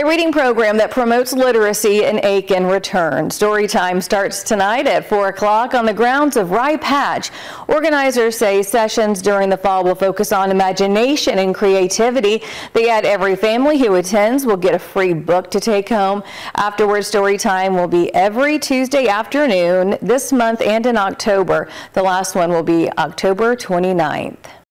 A reading program that promotes literacy in Aiken returns. Story time starts tonight at 4 o'clock on the grounds of Rye Patch. Organizers say sessions during the fall will focus on imagination and creativity. They add every family who attends will get a free book to take home. Afterwards, story time will be every Tuesday afternoon this month and in October. The last one will be October 29th.